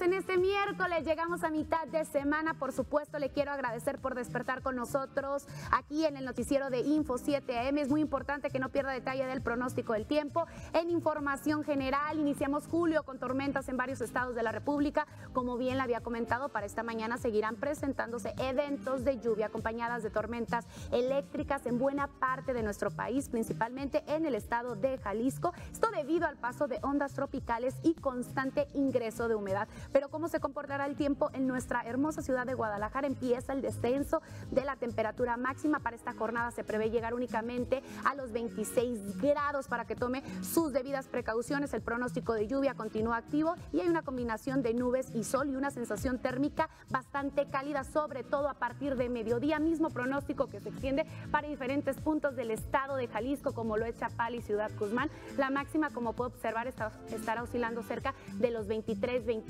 en este miércoles. Llegamos a mitad de semana. Por supuesto, le quiero agradecer por despertar con nosotros aquí en el noticiero de Info 7 AM. Es muy importante que no pierda detalle del pronóstico del tiempo. En información general, iniciamos julio con tormentas en varios estados de la República. Como bien le había comentado, para esta mañana seguirán presentándose eventos de lluvia acompañadas de tormentas eléctricas en buena parte de nuestro país, principalmente en el estado de Jalisco. Esto debido al paso de ondas tropicales y constante ingreso de humedad. Pero ¿cómo se comportará el tiempo en nuestra hermosa ciudad de Guadalajara? Empieza el descenso de la temperatura máxima. Para esta jornada se prevé llegar únicamente a los 26 grados para que tome sus debidas precauciones. El pronóstico de lluvia continúa activo y hay una combinación de nubes y sol y una sensación térmica bastante cálida, sobre todo a partir de mediodía. Mismo pronóstico que se extiende para diferentes puntos del estado de Jalisco, como lo es Chapal y Ciudad Guzmán. La máxima, como puede observar, estará oscilando cerca de los 23, 24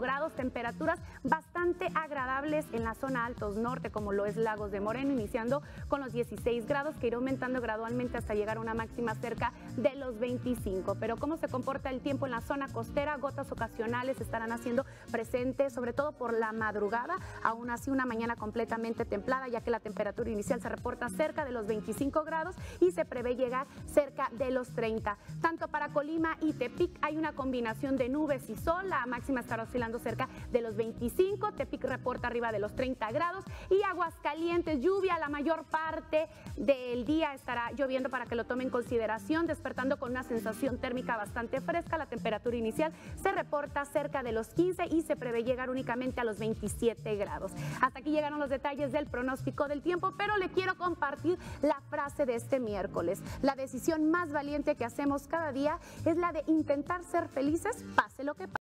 grados, temperaturas bastante agradables en la zona altos norte, como lo es Lagos de Moreno, iniciando con los 16 grados, que irá aumentando gradualmente hasta llegar a una máxima cerca de los 25. Pero cómo se comporta el tiempo en la zona costera, gotas ocasionales estarán haciendo presentes, sobre todo por la madrugada, aún así una mañana completamente templada, ya que la temperatura inicial se reporta cerca de los 25 grados y se prevé llegar cerca de los 30. Tanto para Colima y Tepic hay una combinación de nubes y sol, la estará oscilando cerca de los 25, Tepic reporta arriba de los 30 grados y Aguascalientes, lluvia la mayor parte del día estará lloviendo para que lo tome en consideración, despertando con una sensación térmica bastante fresca, la temperatura inicial se reporta cerca de los 15 y se prevé llegar únicamente a los 27 grados. Hasta aquí llegaron los detalles del pronóstico del tiempo, pero le quiero compartir la frase de este miércoles. La decisión más valiente que hacemos cada día es la de intentar ser felices, pase lo que pase.